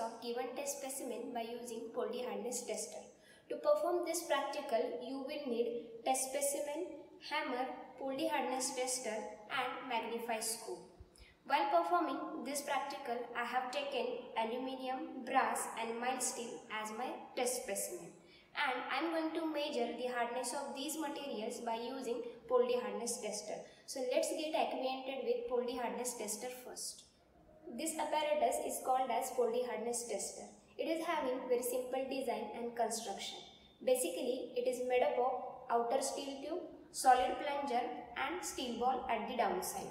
of given test specimen by using Poldi hardness tester. To perform this practical, you will need test specimen, hammer, Poldi hardness tester and magnify scope. While performing this practical, I have taken aluminium, brass and mild steel as my test specimen. And I am going to measure the hardness of these materials by using Poldi hardness tester. So let's get acquainted with Poldi hardness tester first. This apparatus is called as Poldi hardness tester. It is having very simple design and construction. Basically, it is made up of outer steel tube, solid plunger and steel ball at the downside.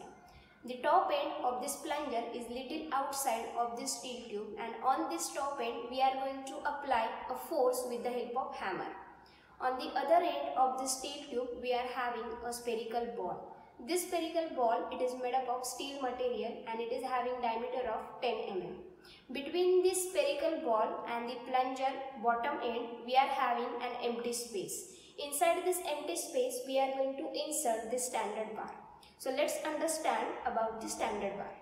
The top end of this plunger is little outside of this steel tube and on this top end we are going to apply a force with the help of hammer. On the other end of the steel tube we are having a spherical ball. This spherical ball, it is made up of steel material and it is having diameter of 10 mm. Between this spherical ball and the plunger bottom end, we are having an empty space. Inside this empty space, we are going to insert the standard bar. So let's understand about the standard bar.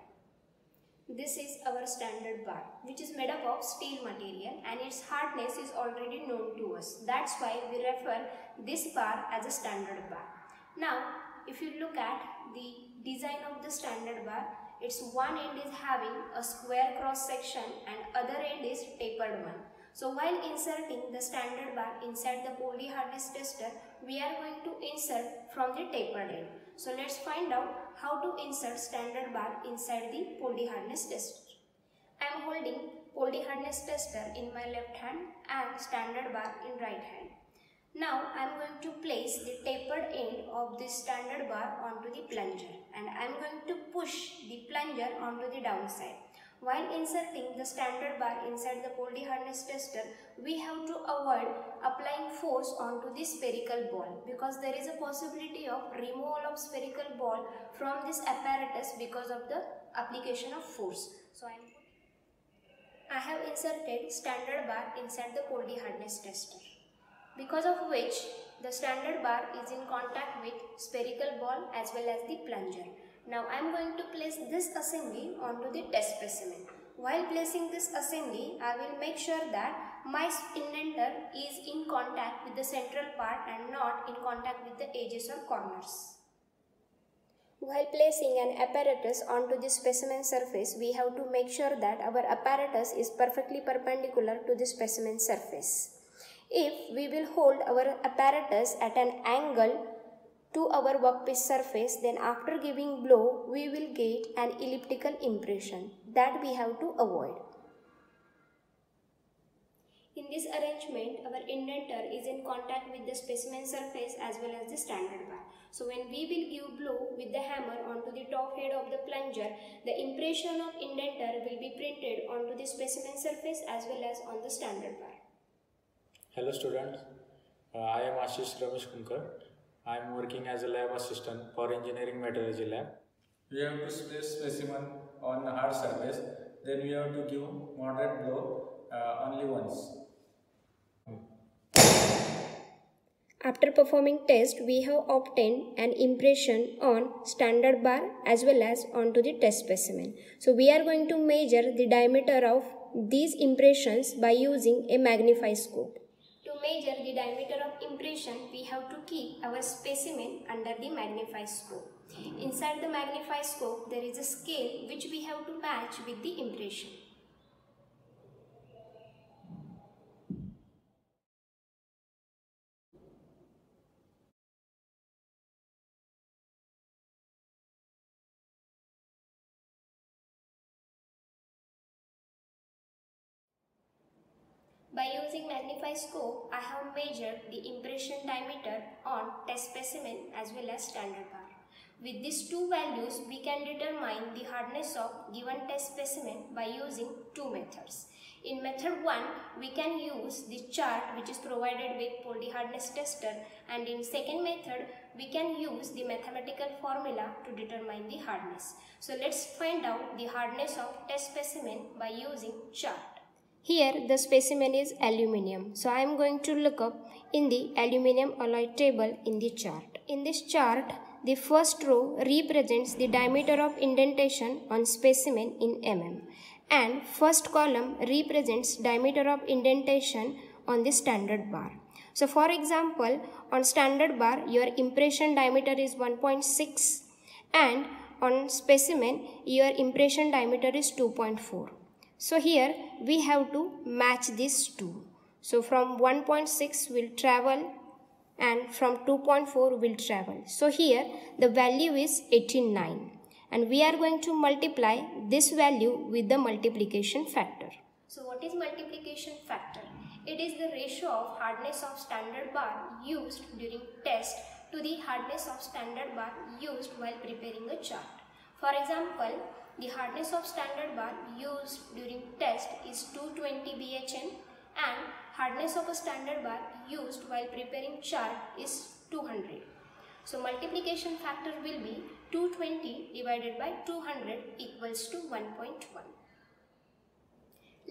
This is our standard bar which is made up of steel material and its hardness is already known to us. That's why we refer this bar as a standard bar. Now if you look at the design of the standard bar, its one end is having a square cross section and other end is tapered one. So while inserting the standard bar inside the Poldi hardness tester, we are going to insert from the tapered end. So let's find out how to insert standard bar inside the Poldi hardness tester. I am holding Poldi hardness tester in my left hand and standard bar in right hand. Now I am going to place the tapered end of this standard bar onto the plunger and I am going to push the plunger onto the downside. While inserting the standard bar inside the Poldi hardness tester, we have to avoid applying force onto the spherical ball because there is a possibility of removal of spherical ball from this apparatus because of the application of force. So I, I have inserted standard bar inside the Poldi hardness tester because of which the standard bar is in contact with spherical ball as well as the plunger. Now I am going to place this assembly onto the test specimen. While placing this assembly, I will make sure that my indenter is in contact with the central part and not in contact with the edges or corners. While placing an apparatus onto the specimen surface, we have to make sure that our apparatus is perfectly perpendicular to the specimen surface. If we will hold our apparatus at an angle to our workpiece surface, then after giving blow, we will get an elliptical impression that we have to avoid. In this arrangement, our indenter is in contact with the specimen surface as well as the standard bar. So when we will give blow with the hammer onto the top head of the plunger, the impression of indenter will be printed onto the specimen surface as well as on the standard bar. Hello students, uh, I am Ashish Ramesh Kunkar. I am working as a lab assistant for engineering metallurgy lab. We have to place specimen on hard surface, then we have to give moderate blow uh, only once. After performing test, we have obtained an impression on standard bar as well as onto the test specimen. So we are going to measure the diameter of these impressions by using a magnify scope measure the diameter of impression, we have to keep our specimen under the magnify scope. Inside the magnify scope, there is a scale which we have to match with the impression. By using magnify scope, I have measured the impression diameter on test specimen as well as standard bar. With these two values, we can determine the hardness of given test specimen by using two methods. In method 1, we can use the chart which is provided with Poldi hardness tester and in second method, we can use the mathematical formula to determine the hardness. So let's find out the hardness of test specimen by using chart. Here the specimen is aluminium. So I am going to look up in the aluminium alloy table in the chart. In this chart, the first row represents the diameter of indentation on specimen in mm and first column represents diameter of indentation on the standard bar. So for example, on standard bar, your impression diameter is 1.6 and on specimen, your impression diameter is 2.4. So here we have to match these two. So from 1.6 will travel and from 2.4 will travel. So here the value is 89 and we are going to multiply this value with the multiplication factor. So what is multiplication factor? It is the ratio of hardness of standard bar used during test to the hardness of standard bar used while preparing a chart. For example, the hardness of standard bar used during test is 220 BHN and hardness of a standard bar used while preparing chart is 200. So multiplication factor will be 220 divided by 200 equals to 1.1.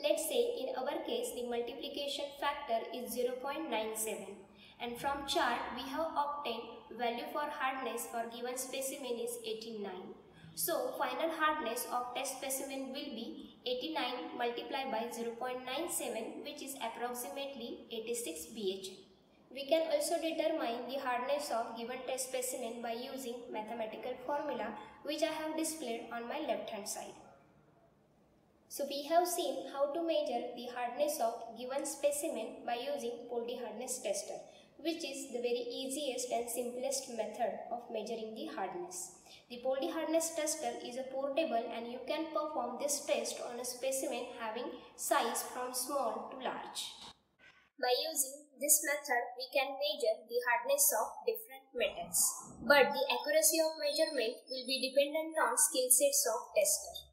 Let's say in our case the multiplication factor is 0.97 and from chart we have obtained value for hardness for given specimen is 89. So final hardness of test specimen will be 89 multiplied by 0.97 which is approximately 86 BH. We can also determine the hardness of given test specimen by using mathematical formula which I have displayed on my left hand side. So we have seen how to measure the hardness of given specimen by using Poldi hardness tester which is the very easiest and simplest method of measuring the hardness. The Poldi hardness tester is a portable and you can perform this test on a specimen having size from small to large. By using this method, we can measure the hardness of different metals. But the accuracy of measurement will be dependent on skill sets of tester.